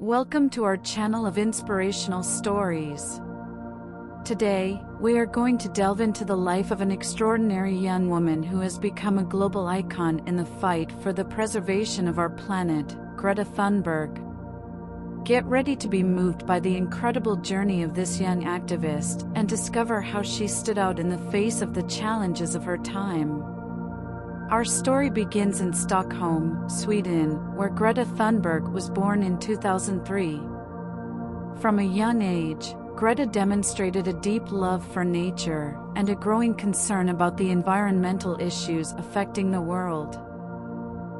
Welcome to our channel of inspirational stories. Today, we are going to delve into the life of an extraordinary young woman who has become a global icon in the fight for the preservation of our planet, Greta Thunberg. Get ready to be moved by the incredible journey of this young activist and discover how she stood out in the face of the challenges of her time. Our story begins in Stockholm, Sweden, where Greta Thunberg was born in 2003. From a young age, Greta demonstrated a deep love for nature and a growing concern about the environmental issues affecting the world.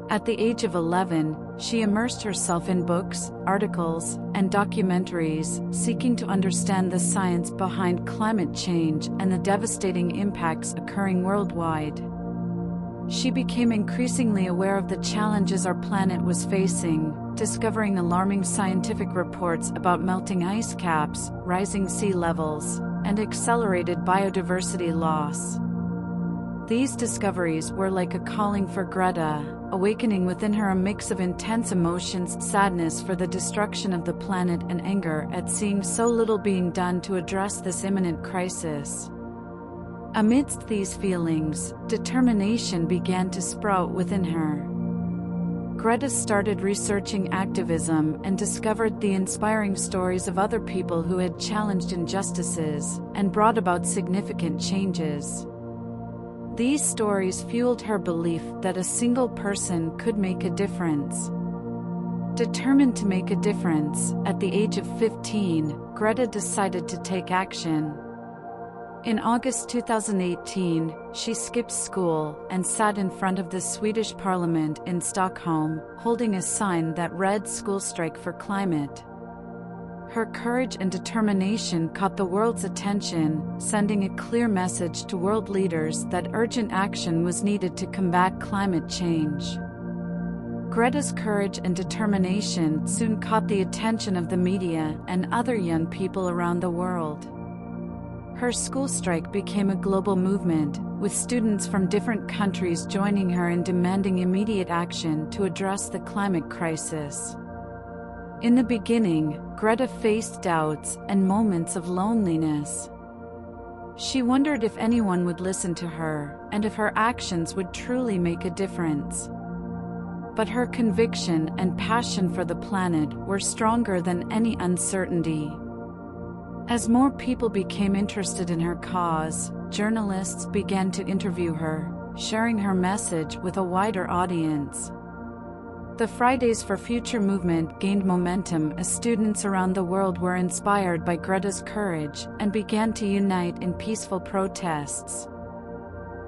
At the age of 11, she immersed herself in books, articles, and documentaries, seeking to understand the science behind climate change and the devastating impacts occurring worldwide. She became increasingly aware of the challenges our planet was facing, discovering alarming scientific reports about melting ice caps, rising sea levels, and accelerated biodiversity loss. These discoveries were like a calling for Greta, awakening within her a mix of intense emotions, sadness for the destruction of the planet, and anger at seeing so little being done to address this imminent crisis. Amidst these feelings, determination began to sprout within her. Greta started researching activism and discovered the inspiring stories of other people who had challenged injustices and brought about significant changes. These stories fueled her belief that a single person could make a difference. Determined to make a difference, at the age of 15, Greta decided to take action. In August 2018, she skipped school and sat in front of the Swedish parliament in Stockholm, holding a sign that read School Strike for Climate. Her courage and determination caught the world's attention, sending a clear message to world leaders that urgent action was needed to combat climate change. Greta's courage and determination soon caught the attention of the media and other young people around the world. Her school strike became a global movement, with students from different countries joining her in demanding immediate action to address the climate crisis. In the beginning, Greta faced doubts and moments of loneliness. She wondered if anyone would listen to her and if her actions would truly make a difference. But her conviction and passion for the planet were stronger than any uncertainty. As more people became interested in her cause, journalists began to interview her, sharing her message with a wider audience. The Fridays for Future movement gained momentum as students around the world were inspired by Greta's courage and began to unite in peaceful protests.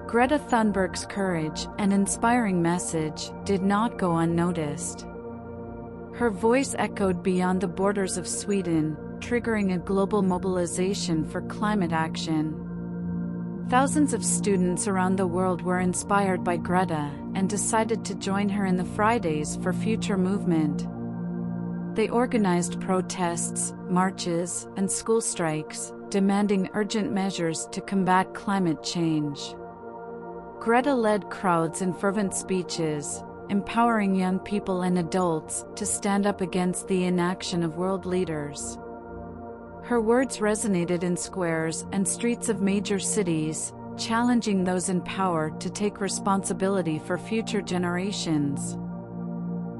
Greta Thunberg's courage and inspiring message did not go unnoticed. Her voice echoed beyond the borders of Sweden, triggering a global mobilization for climate action. Thousands of students around the world were inspired by Greta and decided to join her in the Fridays for Future movement. They organized protests, marches, and school strikes, demanding urgent measures to combat climate change. Greta led crowds in fervent speeches, empowering young people and adults to stand up against the inaction of world leaders. Her words resonated in squares and streets of major cities, challenging those in power to take responsibility for future generations.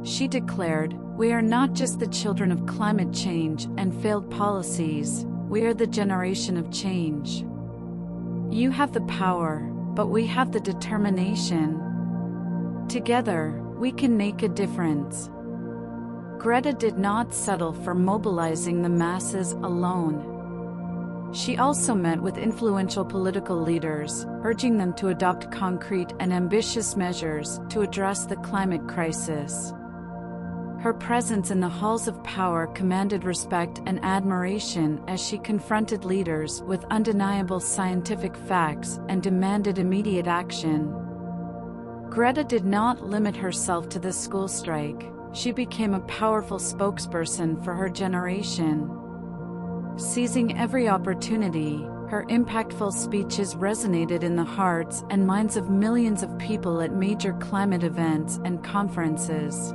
She declared, We are not just the children of climate change and failed policies, we are the generation of change. You have the power, but we have the determination. Together, we can make a difference. Greta did not settle for mobilizing the masses alone. She also met with influential political leaders, urging them to adopt concrete and ambitious measures to address the climate crisis. Her presence in the halls of power commanded respect and admiration as she confronted leaders with undeniable scientific facts and demanded immediate action. Greta did not limit herself to the school strike she became a powerful spokesperson for her generation. Seizing every opportunity, her impactful speeches resonated in the hearts and minds of millions of people at major climate events and conferences.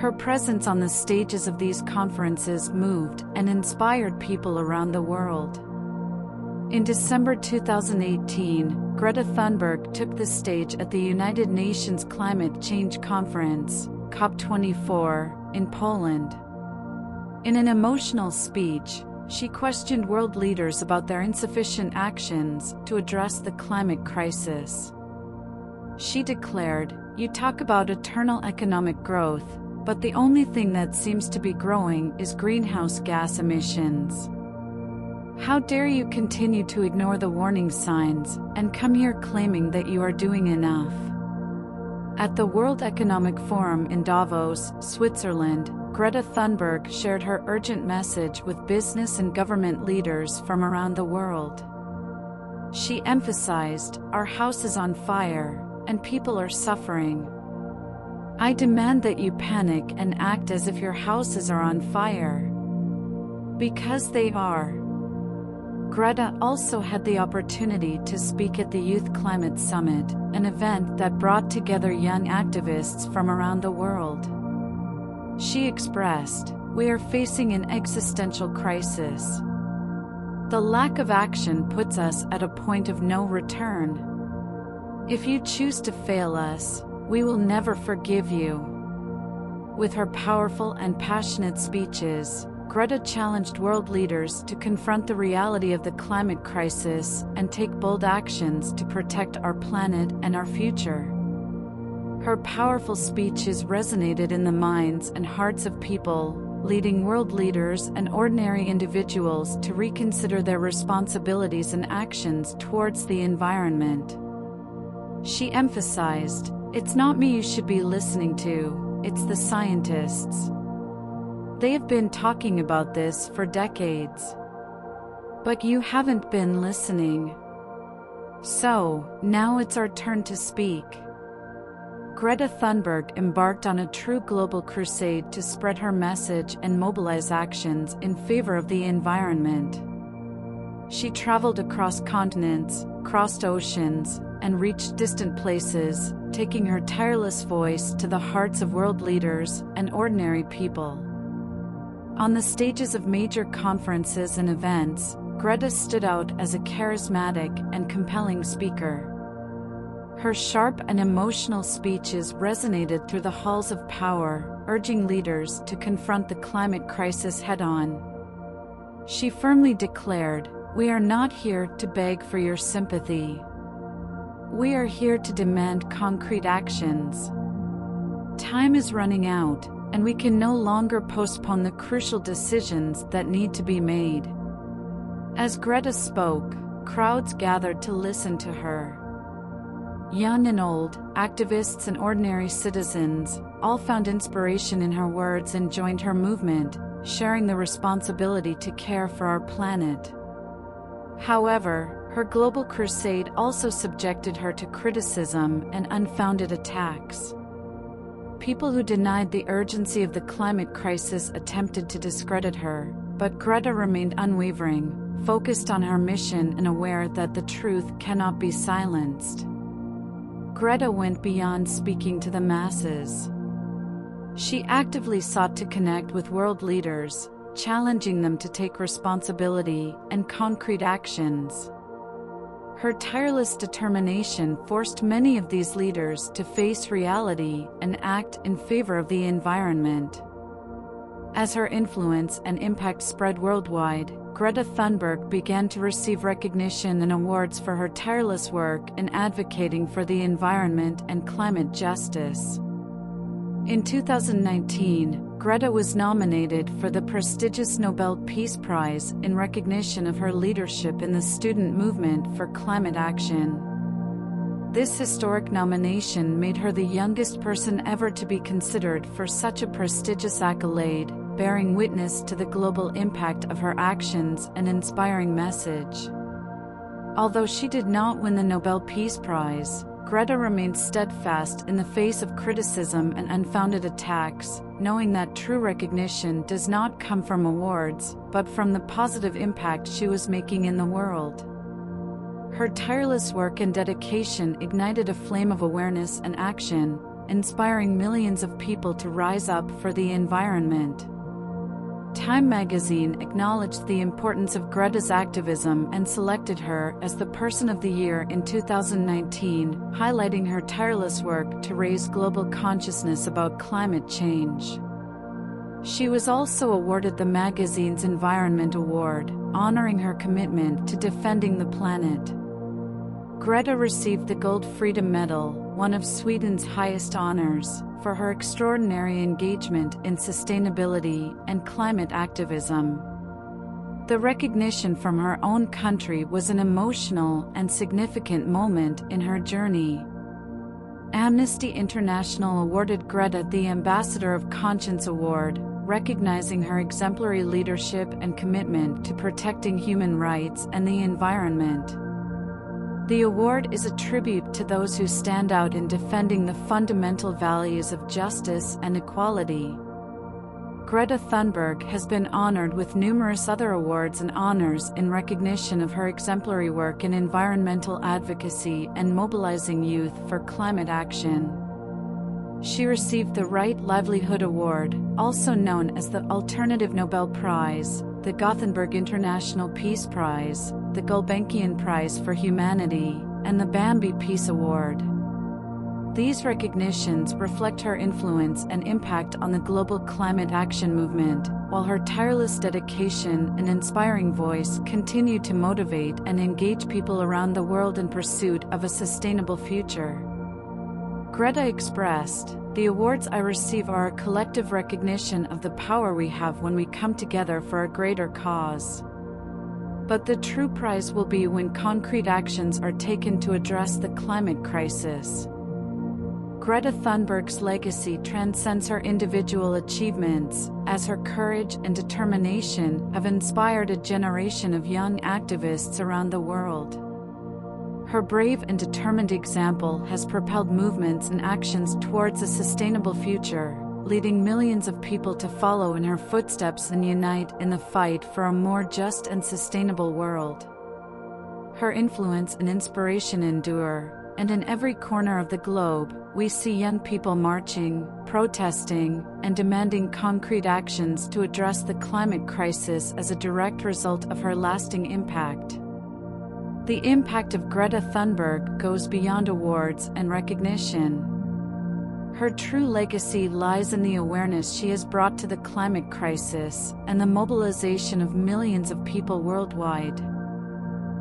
Her presence on the stages of these conferences moved and inspired people around the world. In December 2018, Greta Thunberg took the stage at the United Nations Climate Change Conference, COP24, in Poland. In an emotional speech, she questioned world leaders about their insufficient actions to address the climate crisis. She declared, You talk about eternal economic growth, but the only thing that seems to be growing is greenhouse gas emissions. How dare you continue to ignore the warning signs and come here claiming that you are doing enough? At the World Economic Forum in Davos, Switzerland, Greta Thunberg shared her urgent message with business and government leaders from around the world. She emphasized, Our house is on fire, and people are suffering. I demand that you panic and act as if your houses are on fire. Because they are. Greta also had the opportunity to speak at the Youth Climate Summit, an event that brought together young activists from around the world. She expressed, We are facing an existential crisis. The lack of action puts us at a point of no return. If you choose to fail us, we will never forgive you. With her powerful and passionate speeches, Greta challenged world leaders to confront the reality of the climate crisis and take bold actions to protect our planet and our future. Her powerful speeches resonated in the minds and hearts of people, leading world leaders and ordinary individuals to reconsider their responsibilities and actions towards the environment. She emphasized, It's not me you should be listening to, it's the scientists. They have been talking about this for decades. But you haven't been listening. So, now it's our turn to speak. Greta Thunberg embarked on a true global crusade to spread her message and mobilize actions in favor of the environment. She traveled across continents, crossed oceans, and reached distant places, taking her tireless voice to the hearts of world leaders and ordinary people. On the stages of major conferences and events, Greta stood out as a charismatic and compelling speaker. Her sharp and emotional speeches resonated through the halls of power, urging leaders to confront the climate crisis head on. She firmly declared, We are not here to beg for your sympathy. We are here to demand concrete actions. Time is running out, and we can no longer postpone the crucial decisions that need to be made. As Greta spoke, crowds gathered to listen to her. Young and old, activists and ordinary citizens, all found inspiration in her words and joined her movement, sharing the responsibility to care for our planet. However, her global crusade also subjected her to criticism and unfounded attacks. People who denied the urgency of the climate crisis attempted to discredit her, but Greta remained unwavering, focused on her mission and aware that the truth cannot be silenced. Greta went beyond speaking to the masses. She actively sought to connect with world leaders, challenging them to take responsibility and concrete actions. Her tireless determination forced many of these leaders to face reality and act in favor of the environment. As her influence and impact spread worldwide, Greta Thunberg began to receive recognition and awards for her tireless work in advocating for the environment and climate justice. In 2019, Greta was nominated for the prestigious Nobel Peace Prize in recognition of her leadership in the student movement for climate action. This historic nomination made her the youngest person ever to be considered for such a prestigious accolade, bearing witness to the global impact of her actions and inspiring message. Although she did not win the Nobel Peace Prize, Greta remained steadfast in the face of criticism and unfounded attacks, knowing that true recognition does not come from awards, but from the positive impact she was making in the world. Her tireless work and dedication ignited a flame of awareness and action, inspiring millions of people to rise up for the environment. Time magazine acknowledged the importance of Greta's activism and selected her as the Person of the Year in 2019, highlighting her tireless work to raise global consciousness about climate change. She was also awarded the magazine's Environment Award, honoring her commitment to defending the planet. Greta received the Gold Freedom Medal, one of Sweden's highest honors, for her extraordinary engagement in sustainability and climate activism. The recognition from her own country was an emotional and significant moment in her journey. Amnesty International awarded Greta the Ambassador of Conscience Award, recognizing her exemplary leadership and commitment to protecting human rights and the environment. The award is a tribute to those who stand out in defending the fundamental values of justice and equality. Greta Thunberg has been honored with numerous other awards and honors in recognition of her exemplary work in environmental advocacy and mobilizing youth for climate action. She received the Right Livelihood Award, also known as the Alternative Nobel Prize, the Gothenburg International Peace Prize, the Gulbenkian Prize for Humanity, and the Bambi Peace Award. These recognitions reflect her influence and impact on the global climate action movement, while her tireless dedication and inspiring voice continue to motivate and engage people around the world in pursuit of a sustainable future. Greta expressed, The awards I receive are a collective recognition of the power we have when we come together for a greater cause but the true prize will be when concrete actions are taken to address the climate crisis. Greta Thunberg's legacy transcends her individual achievements, as her courage and determination have inspired a generation of young activists around the world. Her brave and determined example has propelled movements and actions towards a sustainable future, leading millions of people to follow in her footsteps and unite in the fight for a more just and sustainable world. Her influence and inspiration endure, and in every corner of the globe, we see young people marching, protesting, and demanding concrete actions to address the climate crisis as a direct result of her lasting impact. The impact of Greta Thunberg goes beyond awards and recognition. Her true legacy lies in the awareness she has brought to the climate crisis and the mobilization of millions of people worldwide.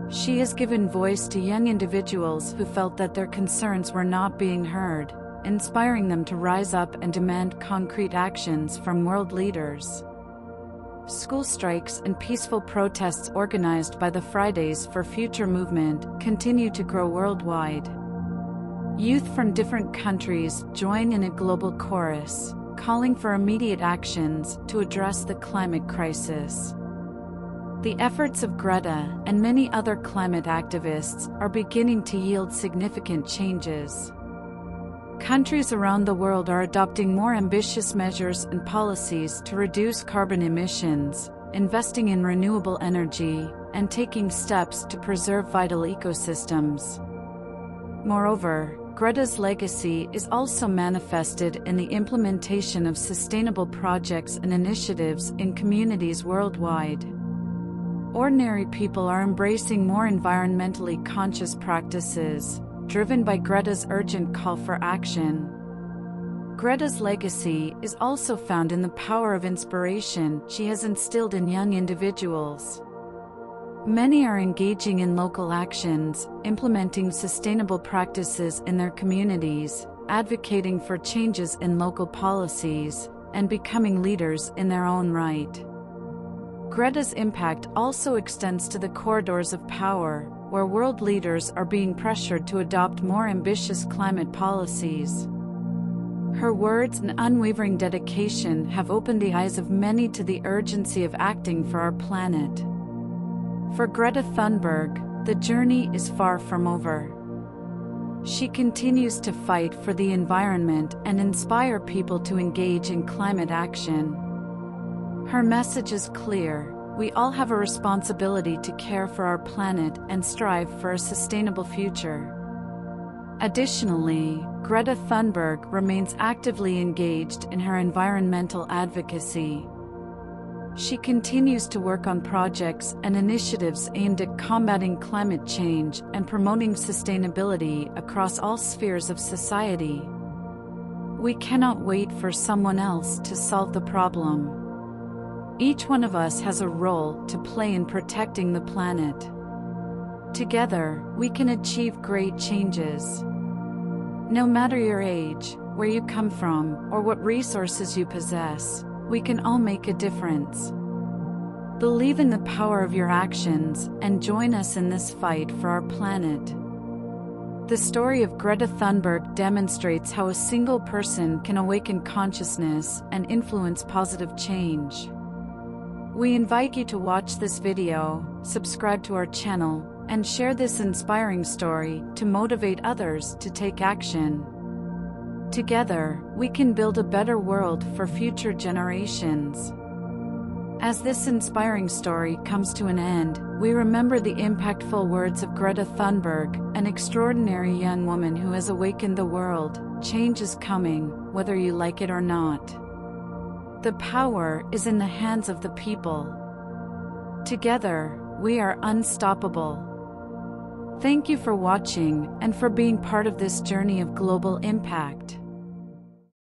She has given voice to young individuals who felt that their concerns were not being heard, inspiring them to rise up and demand concrete actions from world leaders. School strikes and peaceful protests organized by the Fridays for Future movement continue to grow worldwide. Youth from different countries join in a global chorus, calling for immediate actions to address the climate crisis. The efforts of Greta and many other climate activists are beginning to yield significant changes. Countries around the world are adopting more ambitious measures and policies to reduce carbon emissions, investing in renewable energy, and taking steps to preserve vital ecosystems. Moreover, Greta's legacy is also manifested in the implementation of sustainable projects and initiatives in communities worldwide. Ordinary people are embracing more environmentally conscious practices, driven by Greta's urgent call for action. Greta's legacy is also found in the power of inspiration she has instilled in young individuals. Many are engaging in local actions, implementing sustainable practices in their communities, advocating for changes in local policies, and becoming leaders in their own right. Greta's impact also extends to the corridors of power, where world leaders are being pressured to adopt more ambitious climate policies. Her words and unwavering dedication have opened the eyes of many to the urgency of acting for our planet. For Greta Thunberg, the journey is far from over. She continues to fight for the environment and inspire people to engage in climate action. Her message is clear we all have a responsibility to care for our planet and strive for a sustainable future. Additionally, Greta Thunberg remains actively engaged in her environmental advocacy. She continues to work on projects and initiatives aimed at combating climate change and promoting sustainability across all spheres of society. We cannot wait for someone else to solve the problem. Each one of us has a role to play in protecting the planet. Together, we can achieve great changes. No matter your age, where you come from, or what resources you possess, we can all make a difference. Believe in the power of your actions and join us in this fight for our planet. The story of Greta Thunberg demonstrates how a single person can awaken consciousness and influence positive change. We invite you to watch this video, subscribe to our channel, and share this inspiring story to motivate others to take action. Together, we can build a better world for future generations. As this inspiring story comes to an end, we remember the impactful words of Greta Thunberg, an extraordinary young woman who has awakened the world. Change is coming, whether you like it or not. The power is in the hands of the people. Together, we are unstoppable. Thank you for watching and for being part of this journey of global impact.